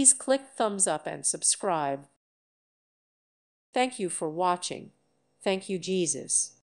Please click thumbs up and subscribe. Thank you for watching. Thank you, Jesus.